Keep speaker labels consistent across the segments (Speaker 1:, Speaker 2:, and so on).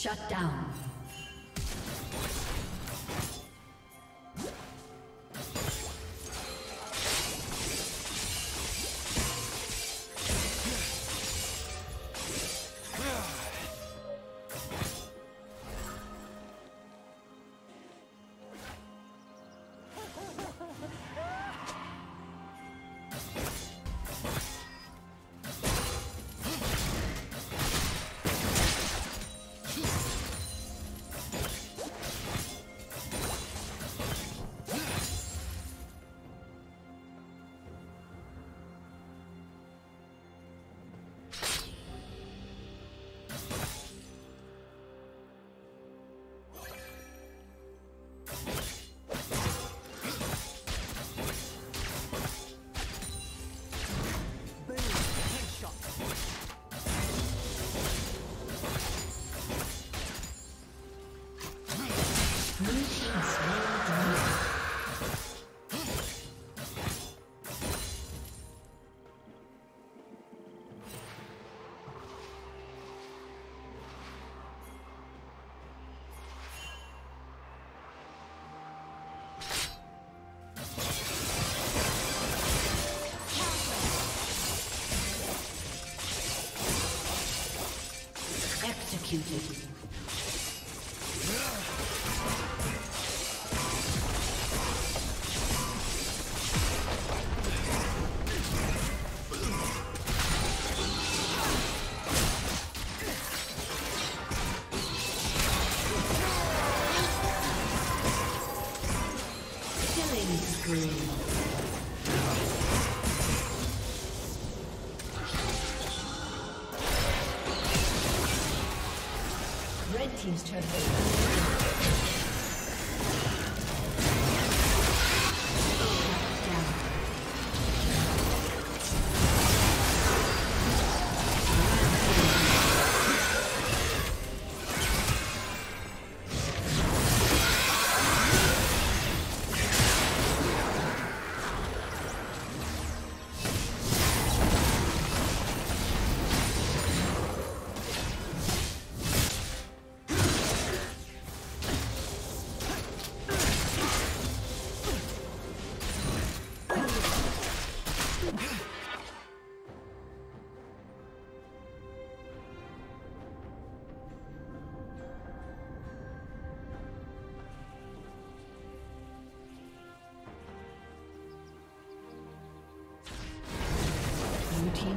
Speaker 1: Shut down.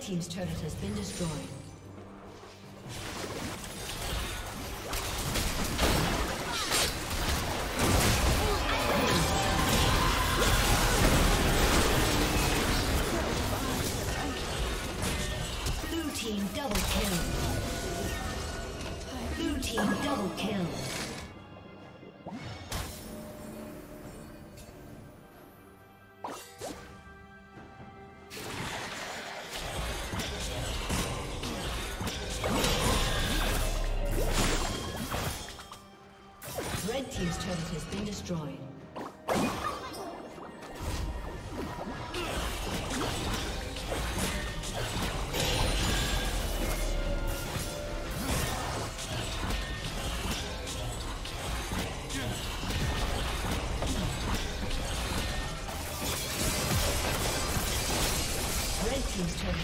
Speaker 1: Team's turret has been destroyed. Blue team double kill. Blue team double kill.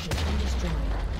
Speaker 1: Has been destroyed.